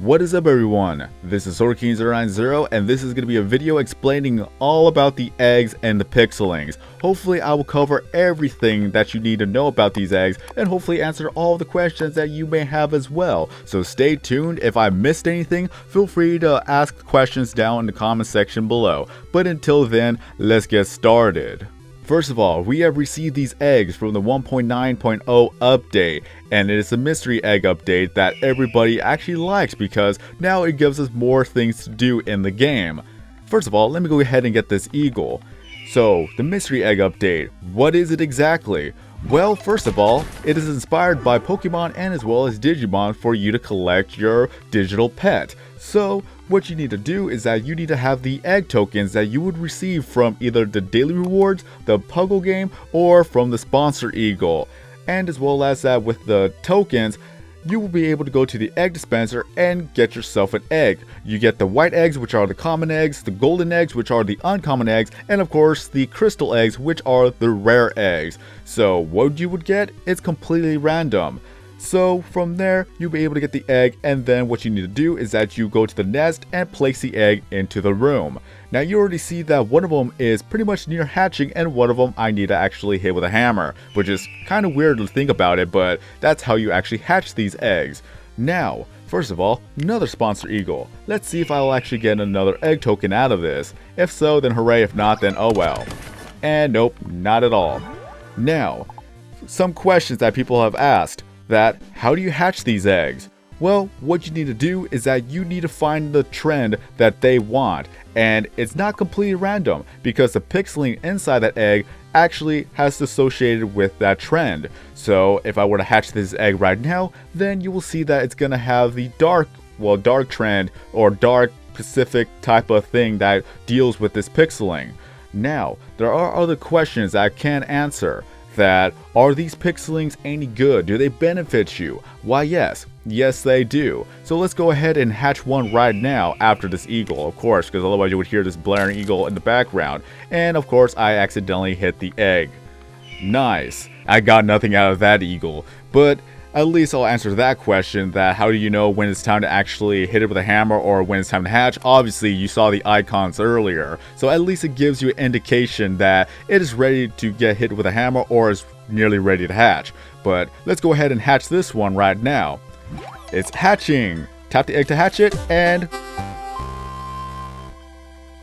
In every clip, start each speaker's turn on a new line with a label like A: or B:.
A: What is up everyone? This is SwordKing090 and this is going to be a video explaining all about the eggs and the pixelings. Hopefully I will cover everything that you need to know about these eggs and hopefully answer all the questions that you may have as well. So stay tuned, if I missed anything, feel free to ask questions down in the comment section below. But until then, let's get started. First of all, we have received these eggs from the 1.9.0 update, and it is a mystery egg update that everybody actually likes because now it gives us more things to do in the game. First of all, let me go ahead and get this eagle. So, the mystery egg update, what is it exactly? Well, first of all, it is inspired by Pokemon and as well as Digimon for you to collect your digital pet. So, what you need to do is that you need to have the egg tokens that you would receive from either the daily rewards, the Puggle game, or from the sponsor eagle. And as well as that with the tokens, you will be able to go to the egg dispenser and get yourself an egg. You get the white eggs, which are the common eggs, the golden eggs, which are the uncommon eggs, and of course the crystal eggs, which are the rare eggs. So what you would get is completely random. So from there, you'll be able to get the egg and then what you need to do is that you go to the nest and place the egg into the room. Now you already see that one of them is pretty much near hatching and one of them I need to actually hit with a hammer, which is kind of weird to think about it, but that's how you actually hatch these eggs. Now, First of all, another sponsor eagle. Let's see if I'll actually get another egg token out of this. If so, then hooray, if not, then oh well. And nope, not at all. Now, some questions that people have asked that how do you hatch these eggs? Well, what you need to do is that you need to find the trend that they want. And it's not completely random because the pixeling inside that egg actually has to associated with that trend. So if I were to hatch this egg right now, then you will see that it's going to have the dark, well, dark trend or dark specific type of thing that deals with this pixeling. Now, there are other questions I can answer that are these pixelings any good? Do they benefit you? Why yes, yes they do. So let's go ahead and hatch one right now after this eagle, of course, because otherwise you would hear this blaring eagle in the background. And of course I accidentally hit the egg. Nice. I got nothing out of that eagle, but at least I'll answer that question that how do you know when it's time to actually hit it with a hammer or when it's time to hatch? Obviously, you saw the icons earlier, so at least it gives you an indication that it is ready to get hit with a hammer or is nearly ready to hatch. But let's go ahead and hatch this one right now. It's hatching! Tap the egg to hatch it, and...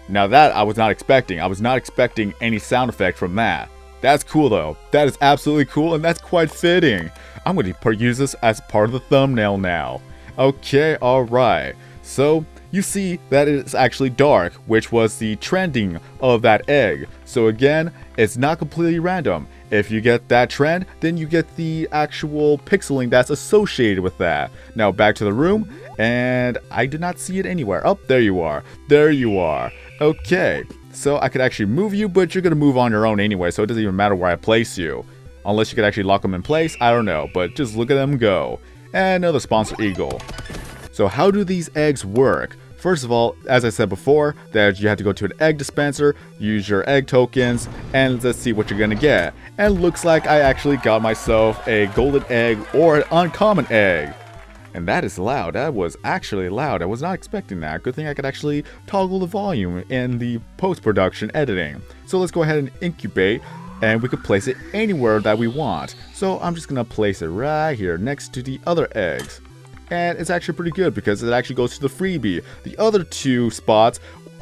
A: Now that I was not expecting. I was not expecting any sound effect from that. That's cool though. That is absolutely cool and that's quite fitting. I'm going to use this as part of the thumbnail now. Okay, alright. So, you see that it's actually dark, which was the trending of that egg. So again, it's not completely random. If you get that trend, then you get the actual pixeling that's associated with that. Now back to the room, and I did not see it anywhere. Oh, there you are. There you are. Okay, so I could actually move you, but you're going to move on your own anyway, so it doesn't even matter where I place you. Unless you could actually lock them in place, I don't know, but just look at them go. And another sponsor eagle. So how do these eggs work? First of all, as I said before, that you have to go to an egg dispenser, use your egg tokens, and let's see what you're gonna get. And looks like I actually got myself a golden egg or an uncommon egg. And that is loud. That was actually loud. I was not expecting that. Good thing I could actually toggle the volume in the post-production editing. So let's go ahead and incubate and we could place it anywhere that we want. So I'm just gonna place it right here next to the other eggs. And it's actually pretty good because it actually goes to the freebie. The other two spots,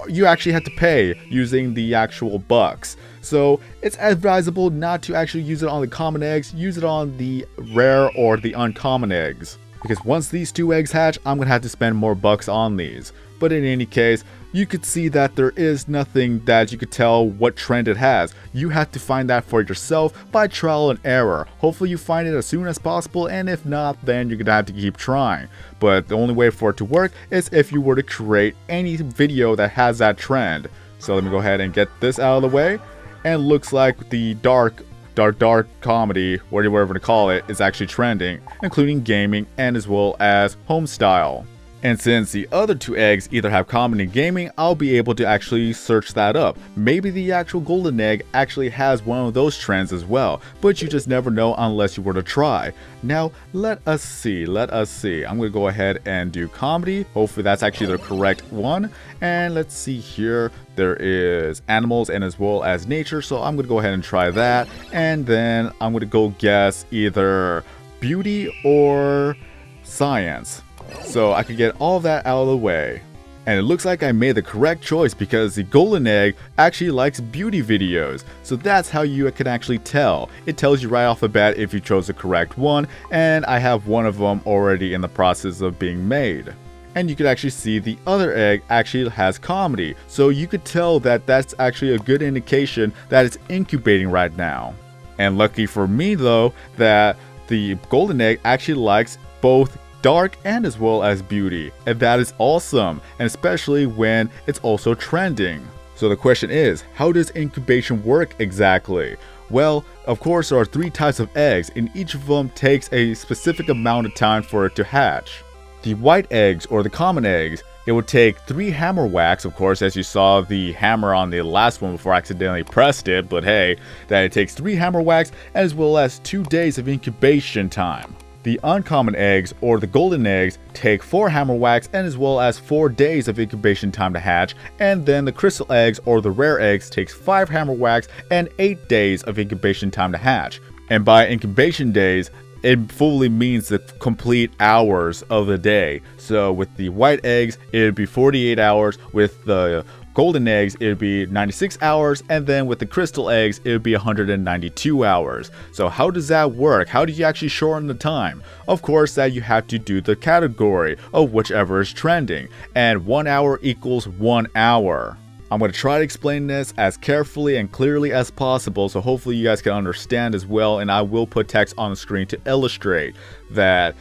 A: you actually have to pay using the actual bucks. So it's advisable not to actually use it on the common eggs, use it on the rare or the uncommon eggs. Because once these two eggs hatch, I'm going to have to spend more bucks on these. But in any case, you could see that there is nothing that you could tell what trend it has. You have to find that for yourself by trial and error. Hopefully you find it as soon as possible and if not then you're gonna have to keep trying. But the only way for it to work is if you were to create any video that has that trend. So let me go ahead and get this out of the way. And looks like the dark dark dark comedy, whatever you want to call it, is actually trending, including gaming and as well as home style. And since the other two eggs either have common in gaming, I'll be able to actually search that up. Maybe the actual golden egg actually has one of those trends as well, but you just never know unless you were to try. Now, let us see, let us see. I'm gonna go ahead and do comedy. Hopefully that's actually the correct one. And let's see here, there is animals and as well as nature, so I'm gonna go ahead and try that. And then I'm gonna go guess either beauty or science so I could get all that out of the way. And it looks like I made the correct choice because the golden egg actually likes beauty videos. So that's how you can actually tell. It tells you right off the bat if you chose the correct one, and I have one of them already in the process of being made. And you could actually see the other egg actually has comedy. So you could tell that that's actually a good indication that it's incubating right now. And lucky for me though, that the golden egg actually likes both dark and as well as beauty. And that is awesome, and especially when it's also trending. So the question is, how does incubation work exactly? Well, of course there are three types of eggs and each of them takes a specific amount of time for it to hatch. The white eggs or the common eggs, it would take three hammer whacks, of course, as you saw the hammer on the last one before I accidentally pressed it, but hey, that it takes three hammer whacks as well as two days of incubation time. The uncommon eggs, or the golden eggs, take 4 hammer whacks and as well as 4 days of incubation time to hatch, and then the crystal eggs, or the rare eggs, takes 5 hammer whacks and 8 days of incubation time to hatch. And by incubation days, it fully means the complete hours of the day. So with the white eggs, it would be 48 hours. With the golden eggs, it would be 96 hours, and then with the crystal eggs, it would be 192 hours. So how does that work? How do you actually shorten the time? Of course that you have to do the category of whichever is trending, and one hour equals one hour. I'm going to try to explain this as carefully and clearly as possible so hopefully you guys can understand as well and I will put text on the screen to illustrate that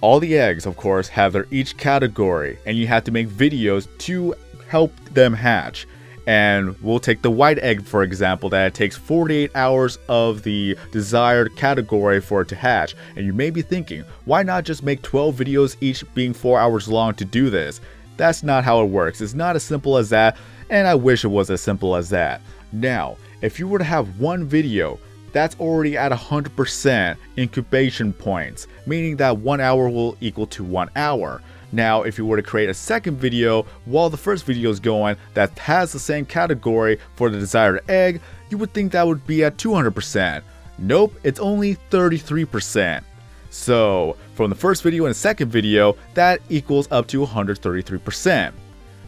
A: all the eggs of course have their each category and you have to make videos to help them hatch. And we'll take the white egg for example, that it takes 48 hours of the desired category for it to hatch. And you may be thinking, why not just make 12 videos each being 4 hours long to do this? That's not how it works. It's not as simple as that, and I wish it was as simple as that. Now, if you were to have one video that's already at 100% incubation points, meaning that one hour will equal to one hour. Now, if you were to create a second video while the first video is going that has the same category for the desired egg, you would think that would be at 200%. Nope, it's only 33%. So, from the first video and the second video, that equals up to 133%.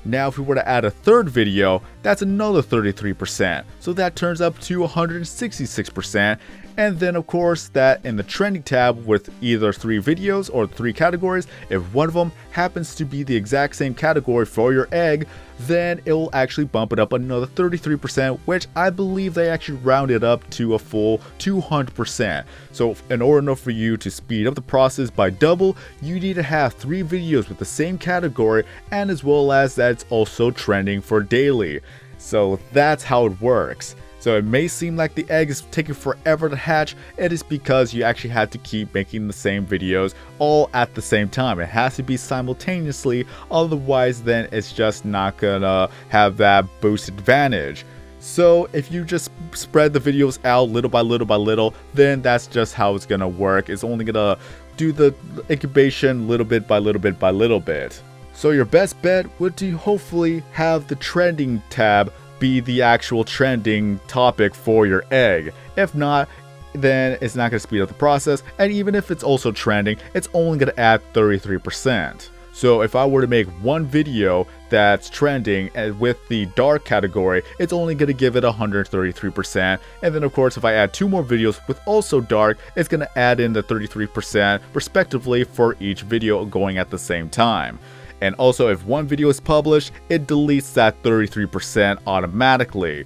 A: Now if we were to add a third video, that's another 33%, so that turns up to 166%, and then of course that in the trending tab with either three videos or three categories, if one of them happens to be the exact same category for your egg, then it will actually bump it up another 33%, which I believe they actually rounded up to a full 200%. So in order for you to speed up the process by double, you need to have three videos with the same category and as well as that it's also trending for daily. So that's how it works. So it may seem like the egg is taking forever to hatch, it is because you actually have to keep making the same videos all at the same time. It has to be simultaneously, otherwise then it's just not gonna have that boost advantage. So if you just spread the videos out little by little by little, then that's just how it's gonna work. It's only gonna do the incubation little bit by little bit by little bit. So your best bet would to hopefully have the trending tab be the actual trending topic for your egg. If not, then it's not going to speed up the process, and even if it's also trending, it's only going to add 33%. So if I were to make one video that's trending and with the dark category, it's only going to give it 133%. And then of course, if I add two more videos with also dark, it's going to add in the 33% respectively for each video going at the same time. And also if one video is published, it deletes that 33% automatically.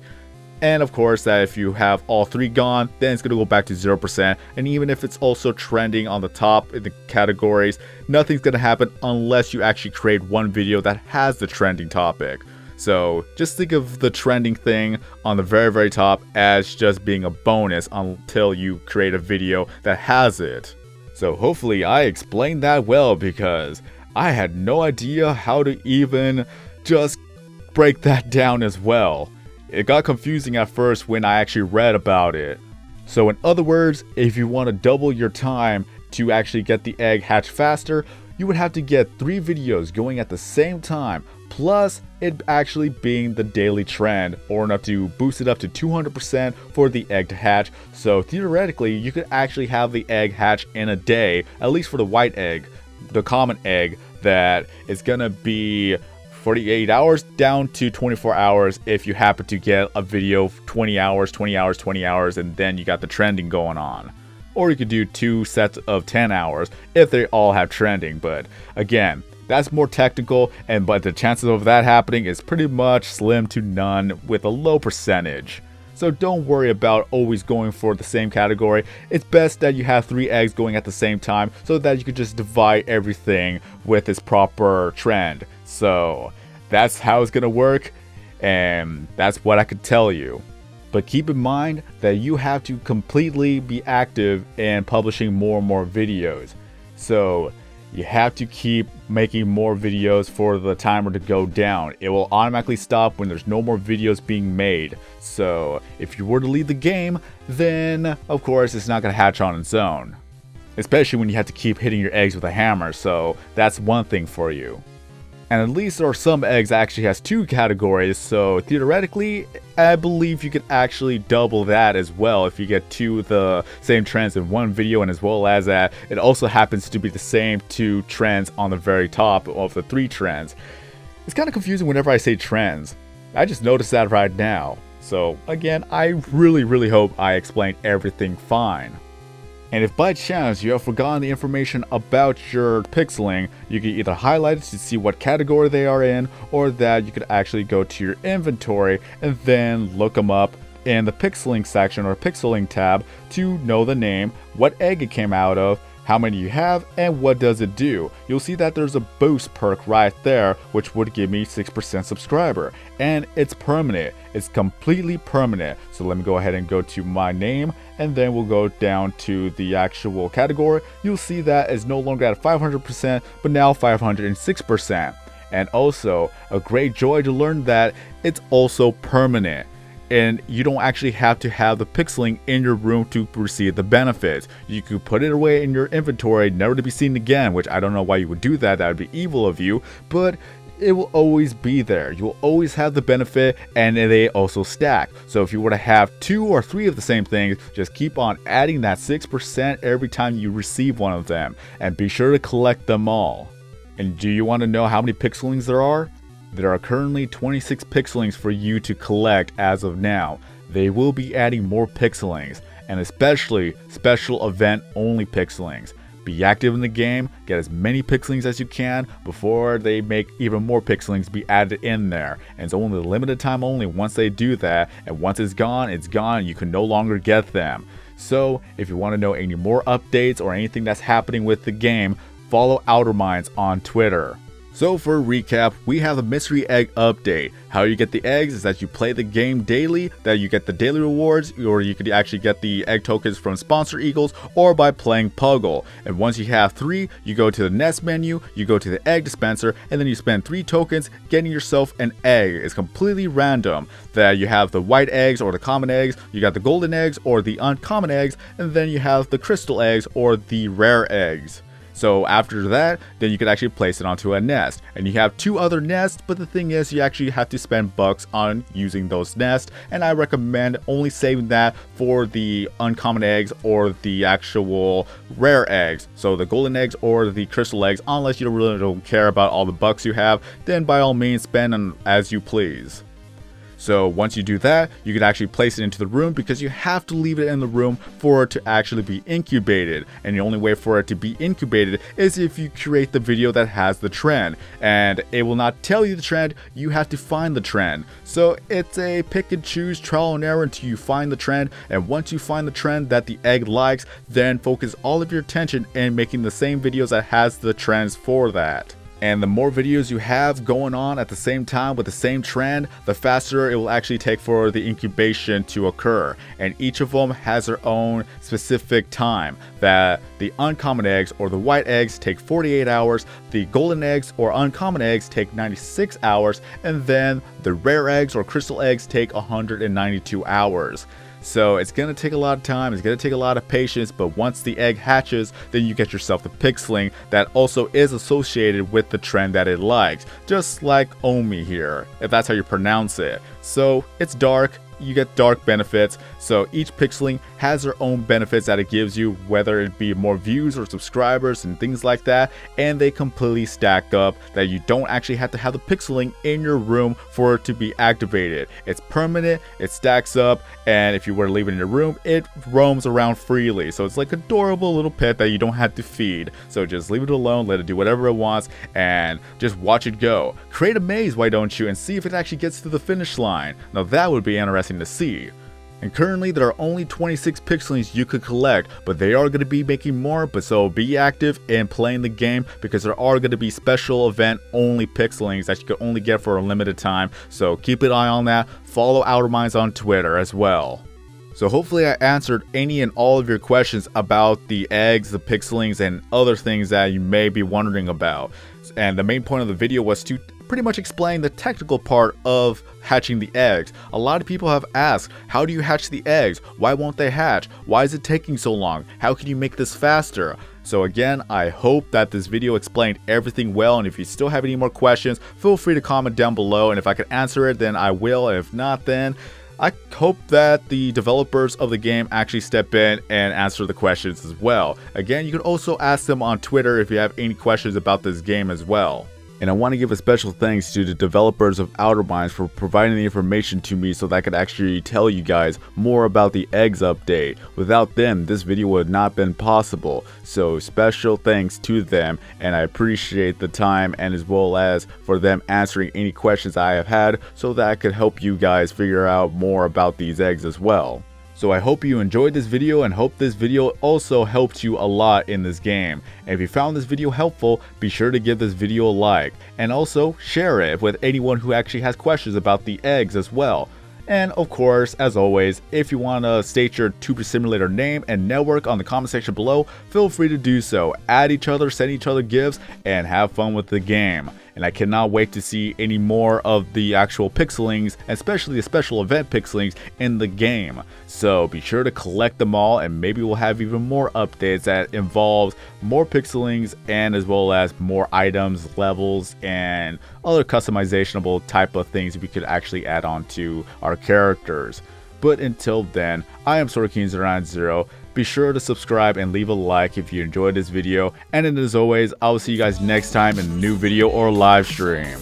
A: And of course that if you have all three gone, then it's going to go back to 0%. And even if it's also trending on the top in the categories, nothing's going to happen unless you actually create one video that has the trending topic. So just think of the trending thing on the very very top as just being a bonus until you create a video that has it. So hopefully I explained that well because I had no idea how to even just break that down as well. It got confusing at first when I actually read about it. So in other words, if you want to double your time to actually get the egg hatch faster, you would have to get three videos going at the same time, plus it actually being the daily trend, or enough to boost it up to 200% for the egg to hatch. So theoretically, you could actually have the egg hatch in a day, at least for the white egg, the common egg, that is gonna be 48 hours down to 24 hours if you happen to get a video 20 hours, 20 hours, 20 hours, and then you got the trending going on. Or you could do two sets of 10 hours if they all have trending, but again, that's more technical, and but the chances of that happening is pretty much slim to none with a low percentage. So don't worry about always going for the same category. It's best that you have three eggs going at the same time so that you can just divide everything with its proper trend. So that's how it's gonna work, and that's what I could tell you. But keep in mind that you have to completely be active in publishing more and more videos. So you have to keep making more videos for the timer to go down. It will automatically stop when there's no more videos being made. So if you were to leave the game, then of course it's not going to hatch on its own. Especially when you have to keep hitting your eggs with a hammer, so that's one thing for you. And at least are some eggs actually has two categories, so theoretically, I believe you could actually double that as well if you get two of the same trends in one video, and as well as that, it also happens to be the same two trends on the very top of the three trends. It's kind of confusing whenever I say trends. I just noticed that right now. So again, I really, really hope I explained everything fine. And if by chance you have forgotten the information about your pixeling, you can either highlight it to see what category they are in, or that you could actually go to your inventory and then look them up in the pixeling section or pixeling tab to know the name, what egg it came out of, how many you have, and what does it do. You'll see that there's a boost perk right there, which would give me 6% subscriber. And it's permanent. It's completely permanent. So let me go ahead and go to my name, and then we'll go down to the actual category. You'll see that it's no longer at 500%, but now 506%. And also, a great joy to learn that it's also permanent and you don't actually have to have the pixeling in your room to receive the benefits. You could put it away in your inventory, never to be seen again, which I don't know why you would do that, that would be evil of you, but it will always be there. You will always have the benefit and they also stack. So if you were to have two or three of the same things, just keep on adding that 6% every time you receive one of them and be sure to collect them all. And do you want to know how many pixelings there are? There are currently 26 pixelings for you to collect as of now. They will be adding more pixelings, and especially special event only pixelings. Be active in the game, get as many pixelings as you can before they make even more pixelings be added in there. And it's only limited time only once they do that, and once it's gone, it's gone, you can no longer get them. So, if you want to know any more updates or anything that's happening with the game, follow Outer Minds on Twitter. So for recap, we have a mystery egg update. How you get the eggs is that you play the game daily, that you get the daily rewards, or you could actually get the egg tokens from sponsor eagles, or by playing Puggle. And once you have three, you go to the nest menu, you go to the egg dispenser, and then you spend three tokens getting yourself an egg. It's completely random that you have the white eggs or the common eggs, you got the golden eggs or the uncommon eggs, and then you have the crystal eggs or the rare eggs. So after that, then you can actually place it onto a nest. And you have two other nests, but the thing is you actually have to spend bucks on using those nests. And I recommend only saving that for the uncommon eggs or the actual rare eggs. So the golden eggs or the crystal eggs, unless you really don't care about all the bucks you have, then by all means spend them as you please. So once you do that, you can actually place it into the room because you have to leave it in the room for it to actually be incubated. And the only way for it to be incubated is if you create the video that has the trend. And it will not tell you the trend, you have to find the trend. So it's a pick and choose trial and error until you find the trend. And once you find the trend that the egg likes, then focus all of your attention in making the same videos that has the trends for that. And the more videos you have going on at the same time with the same trend, the faster it will actually take for the incubation to occur. And each of them has their own specific time that the uncommon eggs or the white eggs take 48 hours, the golden eggs or uncommon eggs take 96 hours, and then the rare eggs or crystal eggs take 192 hours. So it's going to take a lot of time, it's going to take a lot of patience, but once the egg hatches, then you get yourself the pixeling that also is associated with the trend that it likes, just like Omi here, if that's how you pronounce it. So it's dark, you get dark benefits. So each pixeling has their own benefits that it gives you, whether it be more views or subscribers and things like that. And they completely stack up that you don't actually have to have the pixeling in your room for it to be activated. It's permanent, it stacks up, and if you were to leave it in your room, it roams around freely. So it's like a adorable little pet that you don't have to feed. So just leave it alone, let it do whatever it wants, and just watch it go. Create a maze, why don't you, and see if it actually gets to the finish line. Now that would be interesting to see. And currently there are only 26 pixelings you could collect, but they are going to be making more, but so be active and playing the game because there are going to be special event only pixelings that you can only get for a limited time, so keep an eye on that, follow Outer Minds on Twitter as well. So hopefully I answered any and all of your questions about the eggs, the pixelings, and other things that you may be wondering about. And the main point of the video was to pretty much explain the technical part of hatching the eggs. A lot of people have asked, how do you hatch the eggs? Why won't they hatch? Why is it taking so long? How can you make this faster? So again, I hope that this video explained everything well and if you still have any more questions, feel free to comment down below and if I can answer it then I will, if not then I hope that the developers of the game actually step in and answer the questions as well. Again, you can also ask them on Twitter if you have any questions about this game as well. And I want to give a special thanks to the developers of Outer Minds for providing the information to me so that I could actually tell you guys more about the eggs update. Without them, this video would not have been possible. So special thanks to them and I appreciate the time and as well as for them answering any questions I have had so that I could help you guys figure out more about these eggs as well. So I hope you enjoyed this video and hope this video also helped you a lot in this game. And if you found this video helpful, be sure to give this video a like. And also share it with anyone who actually has questions about the eggs as well. And of course, as always, if you want to state your Tuber Simulator name and network on the comment section below, feel free to do so. Add each other, send each other gifts, and have fun with the game and I cannot wait to see any more of the actual pixelings, especially the special event pixelings in the game. So be sure to collect them all and maybe we'll have even more updates that involves more pixelings and as well as more items, levels, and other customizationable type of things we could actually add on to our characters. But until then, I am SwordKing090. Be sure to subscribe and leave a like if you enjoyed this video. And as always, I will see you guys next time in a new video or live stream.